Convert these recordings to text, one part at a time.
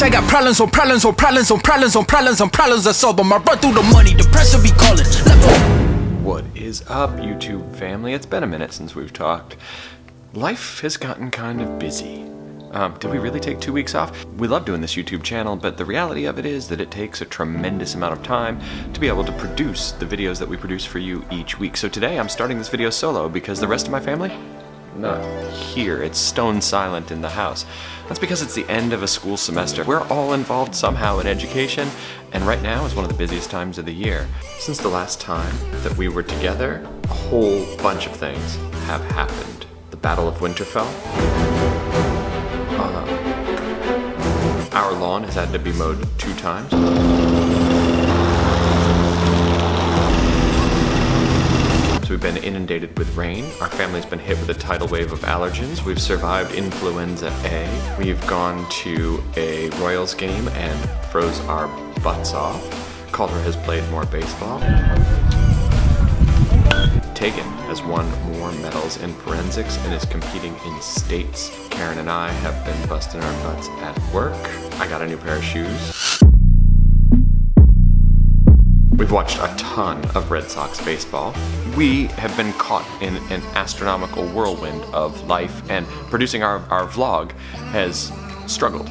Bitch, I got problems on problems on problems on problems on problems on problems I solve them. I run through the money, the pressure be calling. What is up, YouTube family? It's been a minute since we've talked. Life has gotten kind of busy. Um, did we really take two weeks off? We love doing this YouTube channel, but the reality of it is that it takes a tremendous amount of time to be able to produce the videos that we produce for you each week. So today I'm starting this video solo because the rest of my family, not here. It's stone silent in the house. That's because it's the end of a school semester. We're all involved somehow in education, and right now is one of the busiest times of the year. Since the last time that we were together, a whole bunch of things have happened. The Battle of Winterfell, uh, Our lawn has had to be mowed two times. We've been inundated with rain. Our family's been hit with a tidal wave of allergens. We've survived influenza A. We've gone to a Royals game and froze our butts off. Calder has played more baseball. Teagan has won more medals in forensics and is competing in states. Karen and I have been busting our butts at work. I got a new pair of shoes. We've watched a ton of Red Sox baseball. We have been caught in an astronomical whirlwind of life and producing our, our vlog has struggled.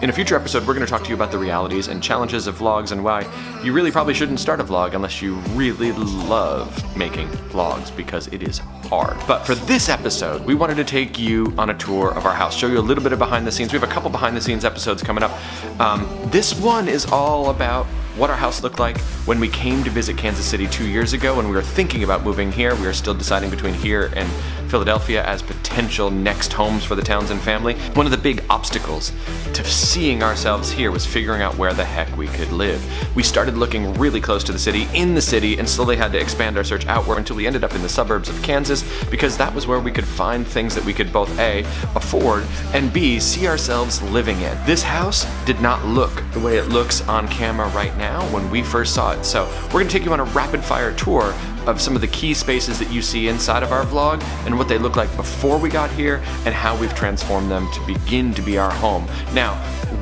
In a future episode, we're going to talk to you about the realities and challenges of vlogs and why you really probably shouldn't start a vlog unless you really love making vlogs because it is hard. But for this episode, we wanted to take you on a tour of our house, show you a little bit of behind the scenes. We have a couple behind the scenes episodes coming up. Um, this one is all about what our house looked like when we came to visit Kansas City two years ago when we were thinking about moving here. We were still deciding between here and Philadelphia as potential next homes for the Townsend family. One of the big obstacles to seeing ourselves here was figuring out where the heck we could live. We started looking really close to the city, in the city, and slowly had to expand our search outward until we ended up in the suburbs of Kansas because that was where we could find things that we could both A, afford, and B, see ourselves living in. This house did not look the way it looks on camera right now when we first saw it. So we're gonna take you on a rapid fire tour of some of the key spaces that you see inside of our vlog and what they look like before we got here and how we've transformed them to begin to be our home. Now,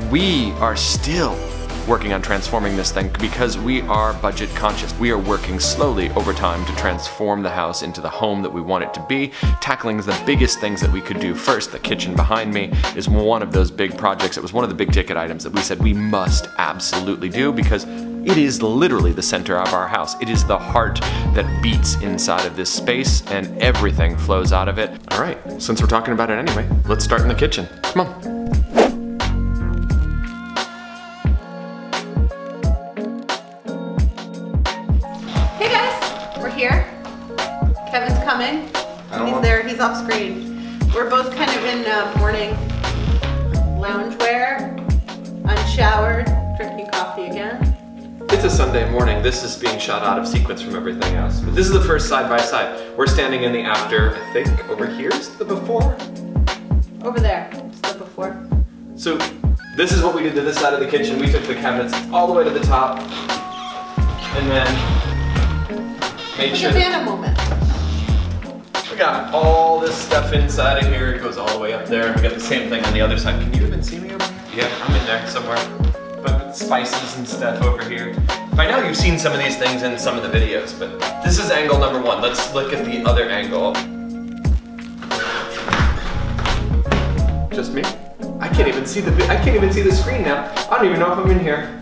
we are still working on transforming this thing because we are budget conscious. We are working slowly over time to transform the house into the home that we want it to be, tackling the biggest things that we could do first. The kitchen behind me is one of those big projects. It was one of the big ticket items that we said we must absolutely do because it is literally the center of our house. It is the heart that beats inside of this space and everything flows out of it. All right, since we're talking about it anyway, let's start in the kitchen. Come on. He's there, he's off screen. We're both kind of in uh, morning loungewear, unshowered, drinking coffee again. It's a Sunday morning. This is being shot out of sequence from everything else. But this is the first side by side. We're standing in the after. I think over here is the before. Over there is the before. So this is what we did to this side of the kitchen. We took the cabinets all the way to the top and then made sure. Moment got all this stuff inside of here. It goes all the way up there. We got the same thing on the other side. Can you even see me over here? Yeah, I'm in there somewhere. But spices and stuff over here. By now you've seen some of these things in some of the videos, but this is angle number one. Let's look at the other angle. Just me? I can't even see the I can't even see the screen now. I don't even know if I'm in here.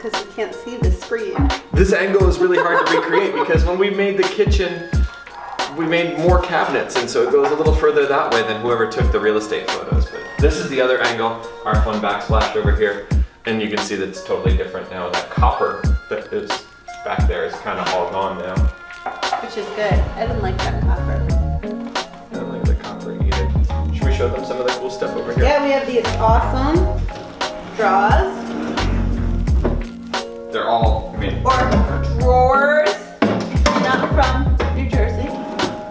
Because you can't see the screen. This angle is really hard to recreate because when we made the kitchen, we made more cabinets and so it goes a little further that way than whoever took the real estate photos. But this is the other angle, our fun backsplash over here. And you can see that it's totally different now. That copper that is back there is kind of all gone now. Which is good. I didn't like that copper. I don't like the copper either. Should we show them some of the cool stuff over here? Yeah, we have these awesome drawers. Drawers, not from New Jersey.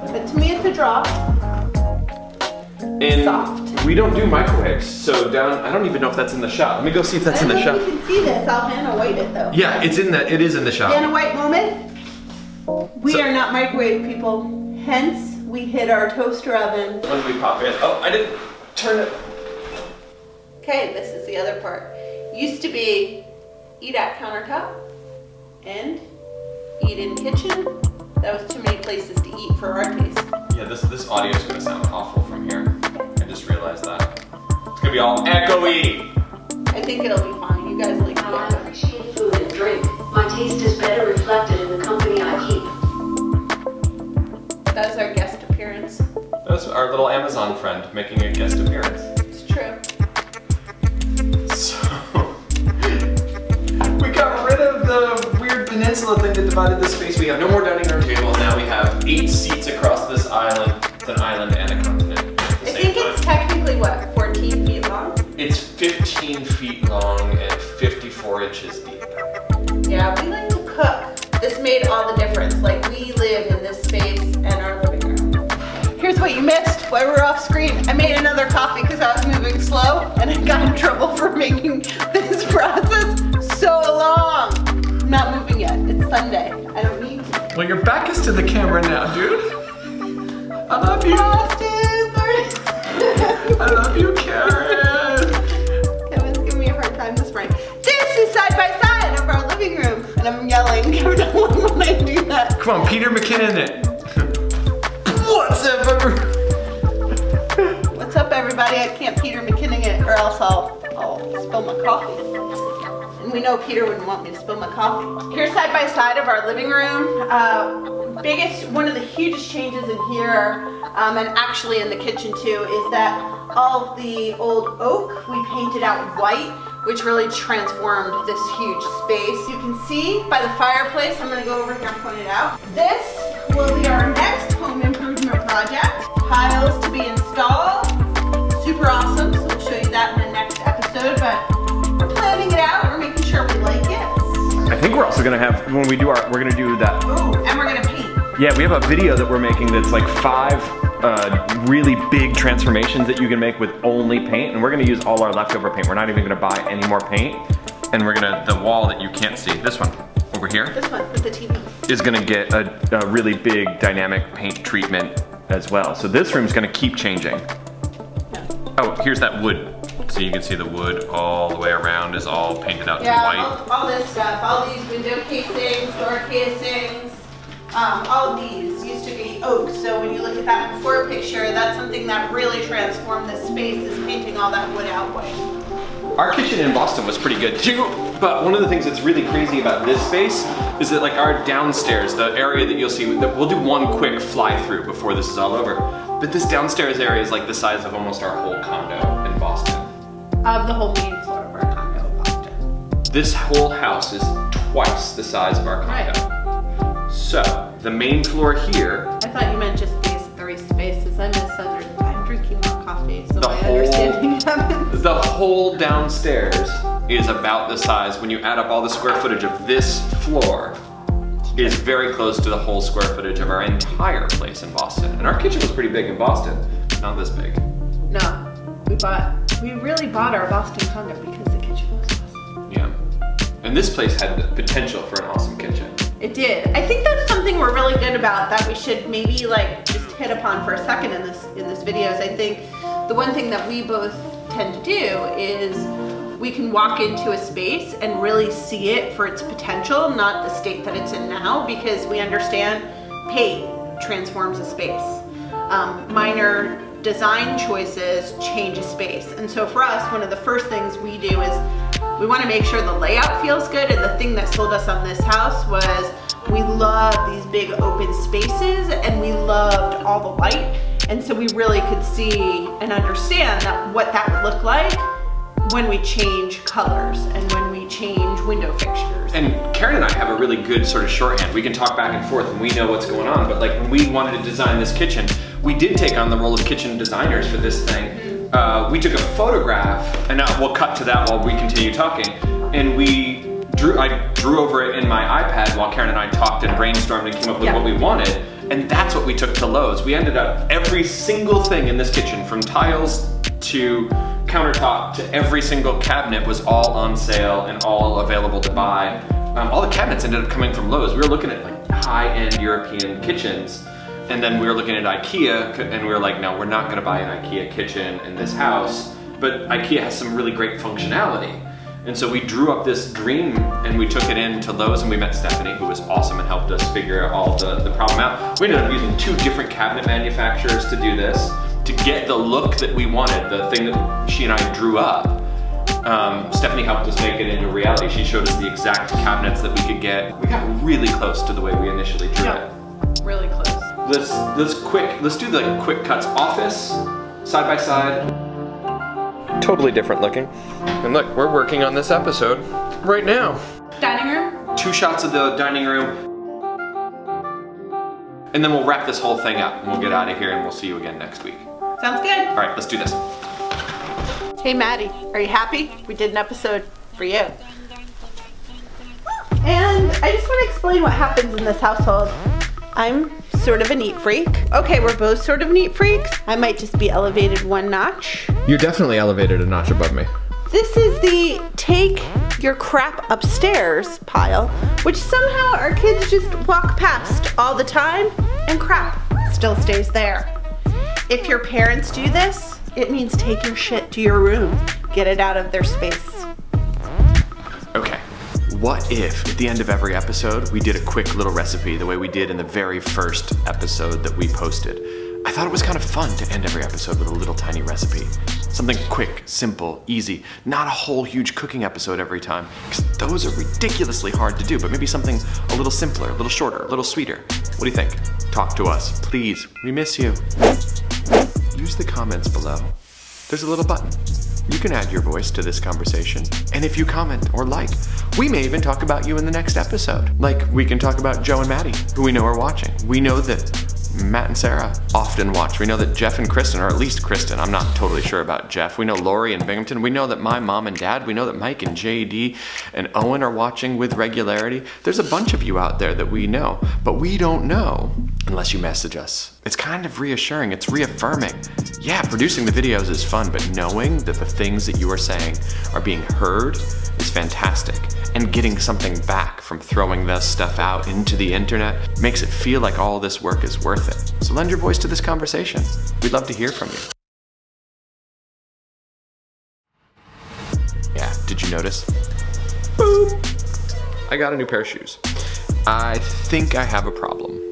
But to me it's a draw. And Soft. we don't do microwaves, so down, I don't even know if that's in the shop. Let me go see if that's in the shot. you can see this, I'll Vanna White it though. Yeah, it's in the, it is in the shot. Vanna White moment. We so, are not microwave people, hence we hid our toaster oven. When we pop in. Oh, I didn't turn it. Okay, this is the other part. Used to be eat at countertop and eat in kitchen. That was too many places to eat for our taste. Yeah, this this audio is gonna sound awful from here. I just realized that. It's gonna be all echoey. I think it'll be fine. You guys like it. I appreciate food and drink. My taste is better reflected in the company I keep. That's our guest appearance. That's our little Amazon friend making a guest appearance. Weird peninsula thing that divided the space. We have no more dining room tables. Now we have eight seats across this island. It's an island and a continent. I same think it's technically what, 14 feet long? It's 15 feet long and 54 inches deep. Yeah, we like to cook. This made all the difference. Like we live in this space and our living room. Here's what you missed while we were off screen. I made another coffee because I was moving slow and I got in trouble for making your back is to the camera now, dude. I love you. Austin, I love you, Karen. Kevin's giving me a hard time this morning. This is side by side of our living room. And I'm yelling Kevin when I do that. Come on, Peter McKinnon it. What's up, everyone? What's up, everybody? I can't Peter McKinnon it, or else I'll, I'll spill my coffee. We know Peter wouldn't want me to spill my coffee. Here's side by side of our living room. Uh, biggest, one of the hugest changes in here, um, and actually in the kitchen too, is that all the old oak we painted out white, which really transformed this huge space. You can see by the fireplace. I'm gonna go over here and point it out. This will be our next home improvement project. Tiles to be installed. Super awesome, we're also gonna have when we do our we're gonna do that. Ooh, and we're gonna paint. Yeah, we have a video that we're making that's like five uh, really big transformations that you can make with only paint, and we're gonna use all our leftover paint. We're not even gonna buy any more paint, and we're gonna the wall that you can't see, this one over here, This one with the TV. is gonna get a, a really big dynamic paint treatment as well. So this room's gonna keep changing. Oh, here's that wood. So you can see the wood all the way around is all painted out to Yeah, white. all, all this stuff, all these window casings, door casings, um, all of these used to be oak. So when you look at that before picture, that's something that really transformed this space is painting all that wood out white. Our kitchen in Boston was pretty good too, but one of the things that's really crazy about this space is that like our downstairs, the area that you'll see, that we'll do one quick fly through before this is all over, but this downstairs area is like the size of almost our whole condo in Boston. Of the whole main floor of our condo This whole house is twice the size of our condo. So, the main floor here, I thought you meant just these three spaces. I misunderstood. I'm drinking more coffee, so The my whole- understanding happens. the whole downstairs is about the size, when you add up all the square footage of this floor, is very close to the whole square footage of our entire place in Boston. And our kitchen was pretty big in Boston, not this big. No, we bought, we really bought our Boston condo because the kitchen was awesome. Yeah. And this place had the potential for an awesome kitchen. It did. I think that's something we're really good about that we should maybe like just hit upon for a second in this in this video. Is I think the one thing that we both tend to do is we can walk into a space and really see it for its potential, not the state that it's in now, because we understand paint transforms a space. Um, minor design choices change a space. And so for us, one of the first things we do is we want to make sure the layout feels good. And the thing that sold us on this house was we love these big open spaces and we loved all the light. And so we really could see and understand that what that would look like when we change colors and change window fixtures. And Karen and I have a really good sort of shorthand. We can talk back and forth and we know what's going on. But like when we wanted to design this kitchen, we did take on the role of kitchen designers for this thing. Uh, we took a photograph, and now we'll cut to that while we continue talking. And we drew, I drew over it in my iPad while Karen and I talked and brainstormed and came up with Yeah. what we wanted. And that's what we took to Lowe's. We ended up every single thing in this kitchen, from tiles to countertop to every single cabinet was all on sale and all available to buy. Um, all the cabinets ended up coming from Lowe's. We were looking at like high-end European kitchens and then we were looking at IKEA, and we were like, no, we're not gonna buy an IKEA kitchen in this house, but IKEA has some really great functionality. And so we drew up this dream and we took it in to Lowe's and we met Stephanie, who was awesome and helped us figure all the, the problem out. We ended up using two different cabinet manufacturers to do this, to get the look that we wanted, the thing that she and I drew up. Um, Stephanie helped us make it into reality. She showed us the exact cabinets that we could get. We got really close to the way we initially drew Yeah. it. Really close. Let's let's quick let's do the quick cuts office side by side. Totally different looking. And look, we're working on this episode right now. Dining room? Two shots of the dining room. And then we'll wrap this whole thing up and we'll get out of here and we'll see you again next week. Sounds good. All right, let's do this. Hey Maddie, are you happy? We did an episode for you. And I just want to explain what happens in this household. I'm sort of a neat freak. Okay, we're both sort of neat freaks. I might just be elevated one notch. You're definitely elevated a notch above me. This is the take your crap upstairs pile, which somehow our kids just walk past all the time and crap still stays there. If your parents do this, it means take your shit to your room. Get it out of their space. Okay. What if at the end of every episode we did a quick little recipe the way we did in the very first episode that we posted? I thought it was kind of fun to end every episode with a little tiny recipe. Something quick, simple, easy, not a whole huge cooking episode every time, because those are ridiculously hard to do, but maybe something a little simpler, a little shorter, a little sweeter. What do you think? Talk to us, please. We miss you. Use the comments below. There's a little button. You can add your voice to this conversation. And if you comment or like, we may even talk about you in the next episode. Like, we can talk about Joe and Maddie, who we know are watching. We know that Matt and Sarah often watch. We know that Jeff and Kristen, or at least Kristen, I'm not totally sure about Jeff. We know Lori and Binghamton. We know that my mom and dad, we know that Mike and JD and Owen are watching with regularity. There's a bunch of you out there that we know, but we don't know unless you message us. It's kind of reassuring, it's reaffirming. Yeah, producing the videos is fun, but knowing that the things that you are saying are being heard is fantastic. And getting something back from throwing this stuff out into the internet makes it feel like all this work is worth it. So lend your voice to this conversation. We'd love to hear from you. Yeah, did you notice? Boom! I got a new pair of shoes. I think I have a problem.